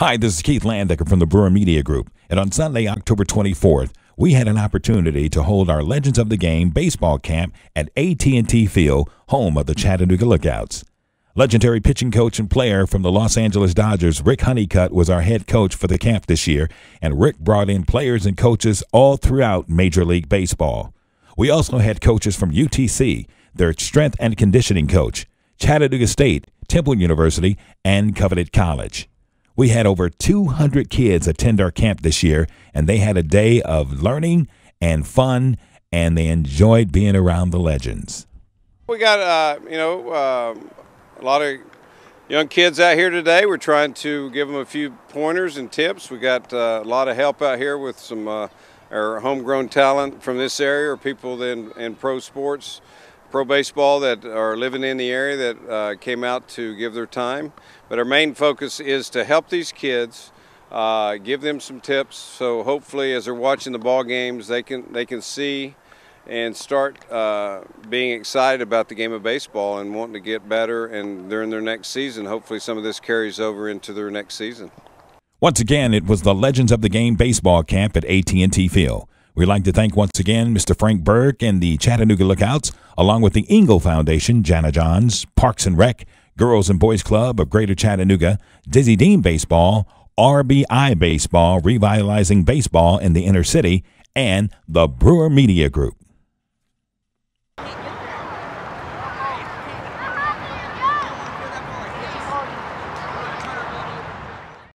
Hi, this is Keith Landecker from the Brewer Media Group. And on Sunday, October 24th, we had an opportunity to hold our Legends of the Game baseball camp at AT&T Field, home of the Chattanooga Lookouts. Legendary pitching coach and player from the Los Angeles Dodgers, Rick Honeycutt, was our head coach for the camp this year, and Rick brought in players and coaches all throughout Major League Baseball. We also had coaches from UTC, their strength and conditioning coach, Chattanooga State, Temple University, and Covenant College. We had over 200 kids attend our camp this year, and they had a day of learning and fun, and they enjoyed being around the legends. We got, uh, you know, uh, a lot of young kids out here today. We're trying to give them a few pointers and tips. We got uh, a lot of help out here with some uh, our homegrown talent from this area or people in, in pro sports pro baseball that are living in the area that uh, came out to give their time. But our main focus is to help these kids, uh, give them some tips. So hopefully, as they're watching the ball games, they can they can see and start uh, being excited about the game of baseball and wanting to get better. And during their next season, hopefully, some of this carries over into their next season. Once again, it was the Legends of the Game baseball camp at AT&T Field. We'd like to thank once again Mr. Frank Burke and the Chattanooga Lookouts, along with the Engel Foundation, Jana Johns, Parks and Rec, Girls and Boys Club of Greater Chattanooga, Dizzy Dean Baseball, RBI Baseball, revitalizing baseball in the inner city, and the Brewer Media Group.